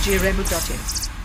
www.djrebel.in.